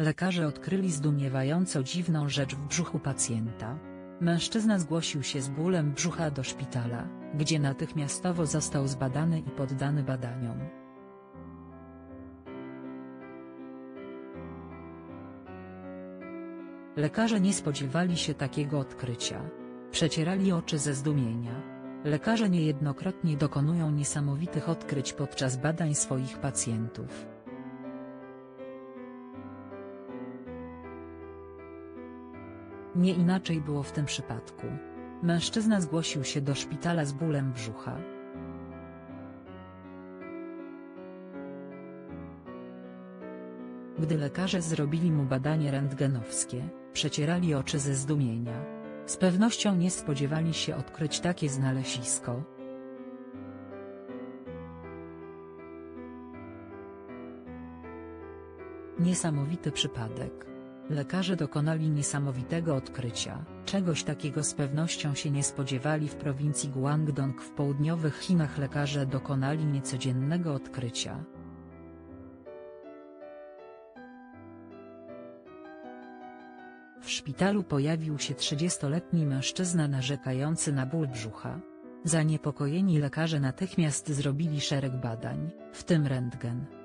Lekarze odkryli zdumiewająco dziwną rzecz w brzuchu pacjenta. Mężczyzna zgłosił się z bólem brzucha do szpitala, gdzie natychmiastowo został zbadany i poddany badaniom. Lekarze nie spodziewali się takiego odkrycia. Przecierali oczy ze zdumienia. Lekarze niejednokrotnie dokonują niesamowitych odkryć podczas badań swoich pacjentów. Nie inaczej było w tym przypadku. Mężczyzna zgłosił się do szpitala z bólem brzucha. Gdy lekarze zrobili mu badanie rentgenowskie, przecierali oczy ze zdumienia. Z pewnością nie spodziewali się odkryć takie znalezisko. Niesamowity przypadek. Lekarze dokonali niesamowitego odkrycia, czegoś takiego z pewnością się nie spodziewali w prowincji Guangdong w południowych Chinach lekarze dokonali niecodziennego odkrycia. W szpitalu pojawił się 30-letni mężczyzna narzekający na ból brzucha. Zaniepokojeni lekarze natychmiast zrobili szereg badań, w tym rentgen.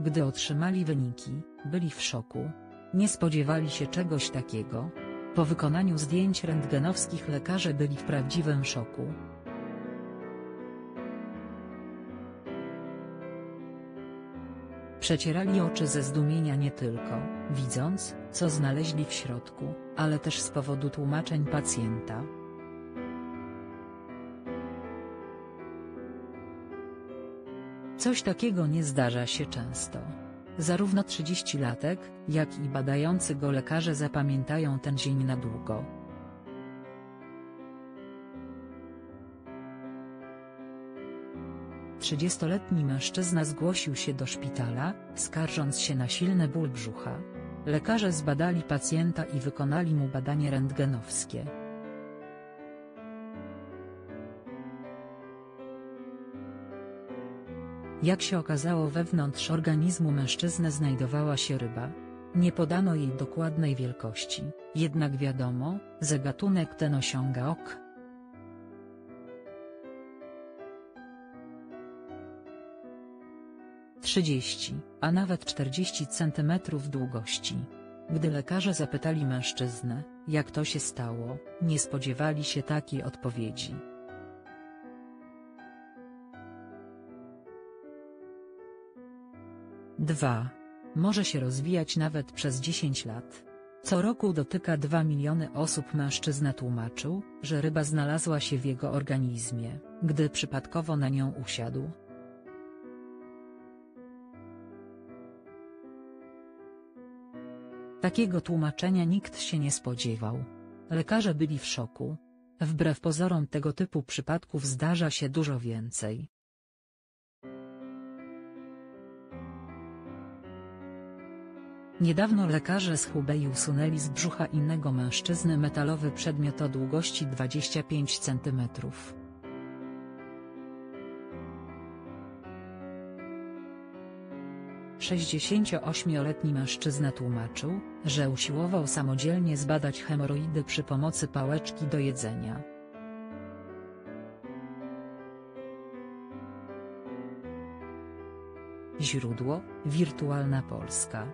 Gdy otrzymali wyniki, byli w szoku. Nie spodziewali się czegoś takiego. Po wykonaniu zdjęć rentgenowskich lekarze byli w prawdziwym szoku. Przecierali oczy ze zdumienia nie tylko, widząc, co znaleźli w środku, ale też z powodu tłumaczeń pacjenta. Coś takiego nie zdarza się często. Zarówno 30-latek, jak i badający go lekarze zapamiętają ten dzień na długo. Trzydziestoletni mężczyzna zgłosił się do szpitala, skarżąc się na silny ból brzucha. Lekarze zbadali pacjenta i wykonali mu badanie rentgenowskie. Jak się okazało wewnątrz organizmu mężczyzny znajdowała się ryba. Nie podano jej dokładnej wielkości, jednak wiadomo, że gatunek ten osiąga ok. Trzydzieści, a nawet 40 centymetrów długości. Gdy lekarze zapytali mężczyznę, jak to się stało, nie spodziewali się takiej odpowiedzi. 2. Może się rozwijać nawet przez 10 lat. Co roku dotyka 2 miliony osób mężczyzna tłumaczył, że ryba znalazła się w jego organizmie, gdy przypadkowo na nią usiadł. Takiego tłumaczenia nikt się nie spodziewał. Lekarze byli w szoku. Wbrew pozorom tego typu przypadków zdarza się dużo więcej. Niedawno lekarze z Hubei usunęli z brzucha innego mężczyzny metalowy przedmiot o długości 25 cm. Sześćdziesięcioośmioletni mężczyzna tłumaczył, że usiłował samodzielnie zbadać hemoroidy przy pomocy pałeczki do jedzenia. Źródło, Wirtualna Polska